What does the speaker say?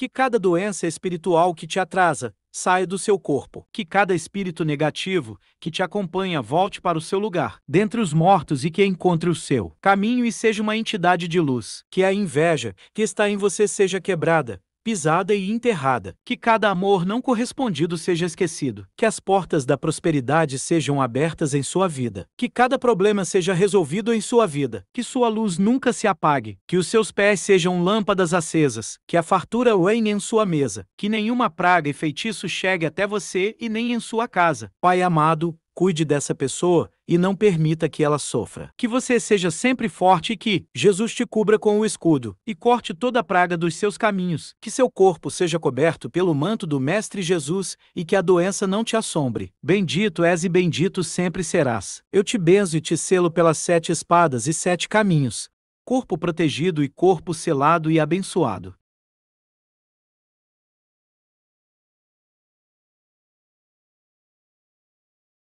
Que cada doença espiritual que te atrasa, saia do seu corpo. Que cada espírito negativo que te acompanha volte para o seu lugar, dentre os mortos e que encontre o seu caminho e seja uma entidade de luz. Que a inveja que está em você seja quebrada, pisada e enterrada. Que cada amor não correspondido seja esquecido. Que as portas da prosperidade sejam abertas em sua vida. Que cada problema seja resolvido em sua vida. Que sua luz nunca se apague. Que os seus pés sejam lâmpadas acesas. Que a fartura reine em sua mesa. Que nenhuma praga e feitiço chegue até você e nem em sua casa. Pai amado, cuide dessa pessoa e não permita que ela sofra. Que você seja sempre forte e que Jesus te cubra com o escudo e corte toda a praga dos seus caminhos. Que seu corpo seja coberto pelo manto do Mestre Jesus e que a doença não te assombre. Bendito és e bendito sempre serás. Eu te benzo e te selo pelas sete espadas e sete caminhos. Corpo protegido e corpo selado e abençoado.